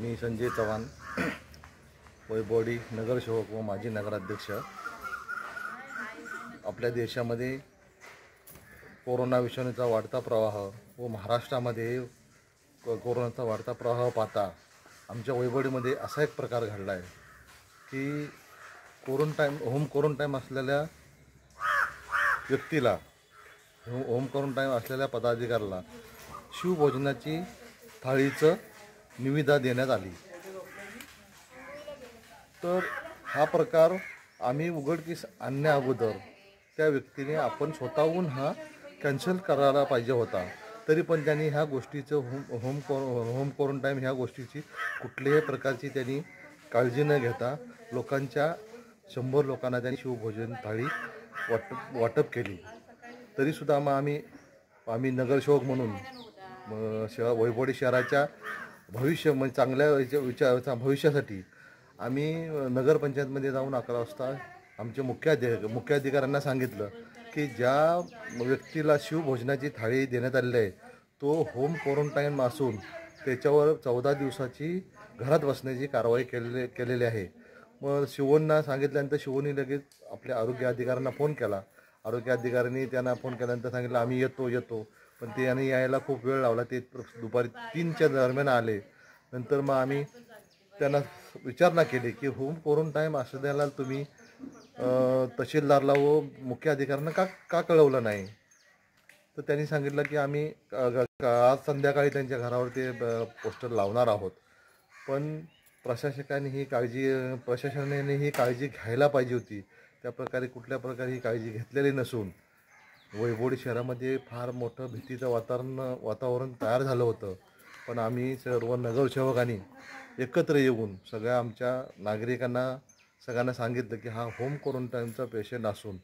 मी संजय चव्हाण वैबॉडी नगरसेवक व माजी नगराध्यक्ष. आपल्या देशामध्ये कोरोना विषाणूचा वाढता प्रवाह व महाराष्ट्रामध्ये कोरोनाचा वाढता प्रवाह पाहता आमच्या वैभवडीमध्ये असा एक प्रकार घडला आहे की क्वारंटाईन होम क्वारंटाईन असलेल्या व्यक्तीला हो- होम क्वारंटाईन असलेल्या पदाधिकाऱ्याला शिवभोजनाची थाळीचं निविदा देण्यात आली. तर हा प्रकार आम्ही उघडकीस आणण्या अगोदर त्या व्यक्तीने आपण स्वतःहून हा कॅन्सल करायला पाहिजे होता. तरी पण त्यांनी ह्या गोष्टीचं होम होम क्वार होम क्वारंटाईन ह्या गोष्टीची कुठल्याही प्रकारची त्यांनी काळजी न घेता लोकांच्या शंभर लोकांना त्यांनी शिवभोजन थाळी वाटप वाटप केली. तरीसुद्धा मग आम्ही आम्ही नगरसेवक म्हणून म, शहर वैभवडी शहराच्या भविष्य म्हणजे चांगल्या विचार भविष्यासाठी आम्ही नगरपंचायतमध्ये जाऊन अकरा वाजता आमचे मुख्याधिक मुख्याधिकाऱ्यांना सांगितलं की ज्या व्यक्तीला शिवभोजनाची थाळी देण्यात आलेली आहे तो होम क्वारंटाईन असून त्याच्यावर चौदा दिवसाची घरात बसण्याची कारवाई केलेली केलेली आहे. मग शिवोंना सांगितल्यानंतर शिवोंनी लगेच आपल्या आरोग्य अधिकाऱ्यांना फोन केला. आरोग्य अधिकाऱ्यांनी त्यांना फोन केल्यानंतर सांगितलं आम्ही येतो येतो. पण ते यांनी यायला खूप वेळ लावला. ते दुपारी तीनच्या दरम्यान आले. नंतर मग आम्ही त्यांना विचारणा केली की होम क्वारंटाईन असलेला तुम्ही तहसीलदारला व मुख्य अधिकाऱ्यांना का का कळवलं नाही? तर त्यांनी सांगितलं की आम्ही आज संध्याकाळी त्यांच्या घरावर ते ब- पोस्टर लावणार आहोत. पण प्रशासकाने ही काळजी प्रशासनाने ही काळजी घ्यायला पाहिजे होती. त्या प्रकारे कुठल्या प्रकारे ही काळजी घेतलेली नसून वैभवडी शहरामध्ये फार मोठं भीतीचं वातावरण वातावरण तयार झालं होतं. पण आम्ही सर्व नगरसेवकांनी एकत्र येऊन सगळ्या आमच्या नागरिकांना सगळ्यांना सांगितलं की हा होम क्वारंटाईनचा पेशंट असून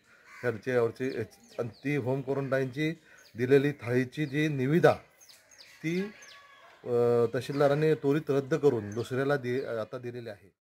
ह्याच्यावरची आणि ती होम क्वारंटाईनची दिलेली थाळीची जी निविदा ती तहसीलदाराने त्वरित रद्द करून दुसऱ्याला दि आता दिलेली आहे.